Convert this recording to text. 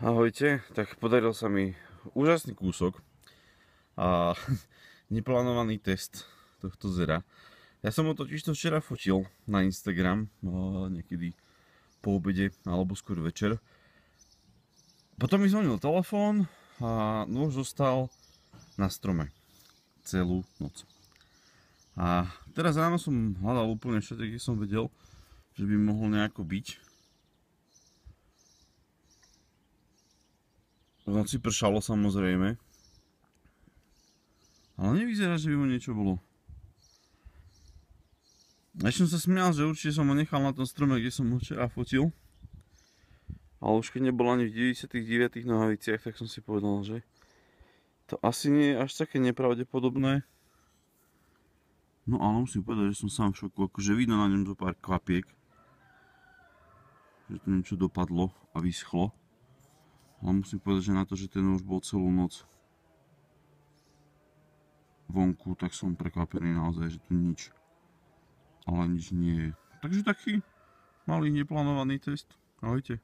Ahojte, tak podaril sa mi úžasný kúsok a neplánovaný test tohto zera. Ja som ho totiž to včera fotil na Instagram, niekedy po obede alebo skôr večer. Potom mi zvonil telefón a nôž zostal na strome celú noc. A teraz ráno som hľadal úplne všetko, kde som vedel, že by mohol nejako byť V noci pršalo samozrejme. Ale nevyzerá, že by mu niečo bolo. Ja som sa smial, že určite som ho nechal na tom strome, kde som ho včera fotil. Ale už keď nebol ani v 99 nohaviciach, tak som si povedal, že to asi nie je až také nepravdepodobné. No ale musím povedať, že som sám v šoku, akože vidno na ňom zo pár kvapiek. Že tu niečo dopadlo a vyschlo. Ale musím povedať, že na to, že ten už bol celú noc vonku, tak som prekvapený naozaj, že tu nič. Ale nič nie je. Takže taký malý neplánovaný test. Ahojte.